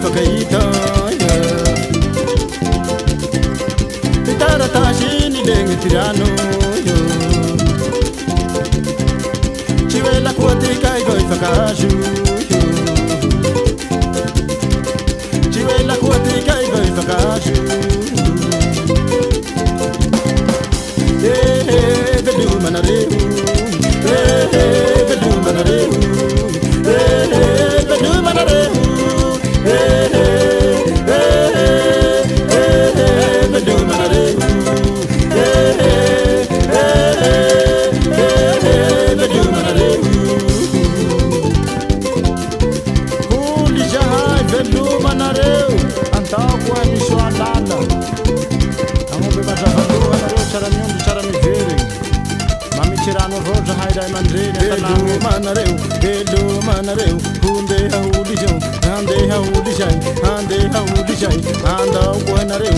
tokeita itaratasini lenge tirano chivela kuatika igoifakaju antao ko a misoadada mareo aramido aramezre mamiterano raorahairay mandreymanareo edomanareo omdehaodia ande haodizay ande haodizai andao koanareo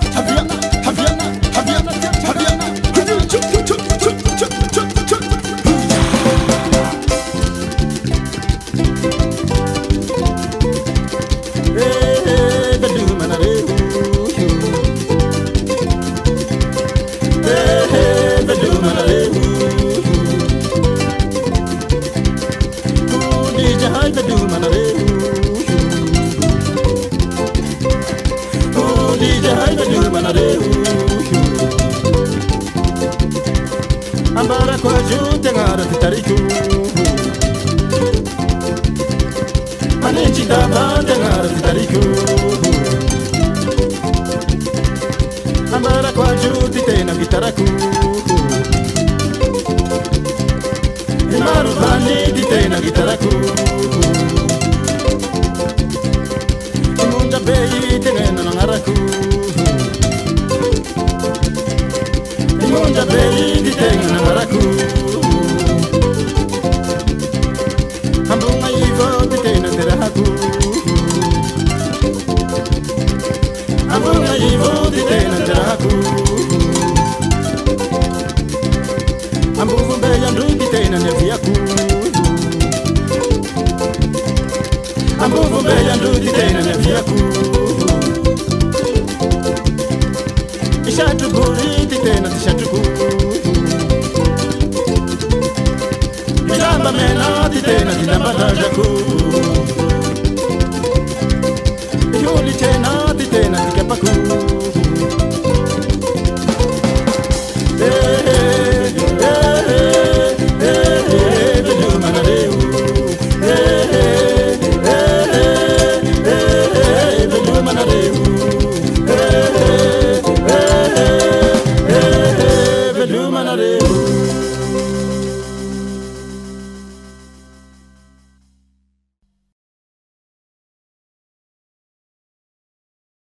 na titariku Manechi dava tengara titariku Amara kwa juti tena bitaraku Imaru vani di tena bitaraku Imunda beyi tena nangaraku Imunda beyi di tena בmena titena di dabaja colicena titena di capaku